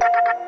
Wow.